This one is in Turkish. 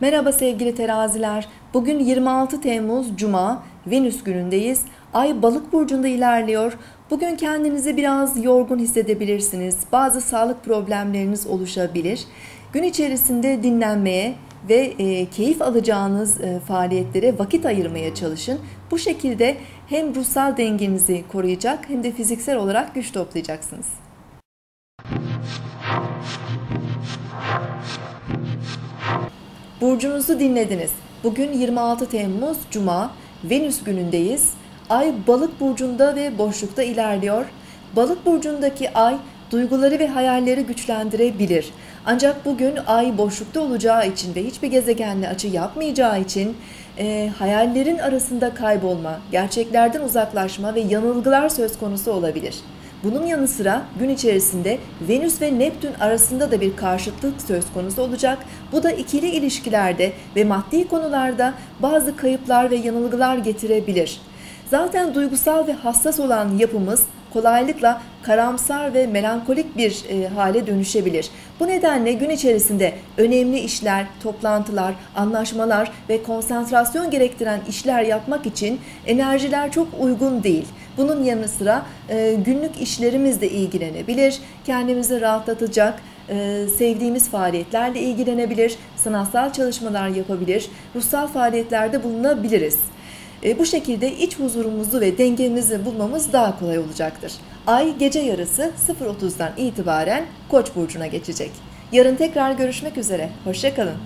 Merhaba sevgili teraziler. Bugün 26 Temmuz Cuma, Venüs günündeyiz. Ay balık burcunda ilerliyor. Bugün kendinizi biraz yorgun hissedebilirsiniz. Bazı sağlık problemleriniz oluşabilir. Gün içerisinde dinlenmeye ve e, keyif alacağınız e, faaliyetlere vakit ayırmaya çalışın. Bu şekilde hem ruhsal dengenizi koruyacak hem de fiziksel olarak güç toplayacaksınız. Burcunuzu dinlediniz. Bugün 26 Temmuz Cuma, Venüs günündeyiz. Ay balık burcunda ve boşlukta ilerliyor. Balık burcundaki ay duyguları ve hayalleri güçlendirebilir. Ancak bugün ay boşlukta olacağı için ve hiçbir gezegenle açı yapmayacağı için e, hayallerin arasında kaybolma, gerçeklerden uzaklaşma ve yanılgılar söz konusu olabilir. Bunun yanı sıra gün içerisinde Venüs ve Neptün arasında da bir karşıtlık söz konusu olacak. Bu da ikili ilişkilerde ve maddi konularda bazı kayıplar ve yanılgılar getirebilir. Zaten duygusal ve hassas olan yapımız kolaylıkla karamsar ve melankolik bir e, hale dönüşebilir. Bu nedenle gün içerisinde önemli işler, toplantılar, anlaşmalar ve konsantrasyon gerektiren işler yapmak için enerjiler çok uygun değil. Bunun yanı sıra e, günlük işlerimizle ilgilenebilir, kendimizi rahatlatacak, e, sevdiğimiz faaliyetlerle ilgilenebilir, sanatsal çalışmalar yapabilir, ruhsal faaliyetlerde bulunabiliriz. E, bu şekilde iç huzurumuzu ve dengemizi bulmamız daha kolay olacaktır. Ay gece yarısı 0.30'dan itibaren Koç burcuna geçecek. Yarın tekrar görüşmek üzere. Hoşçakalın.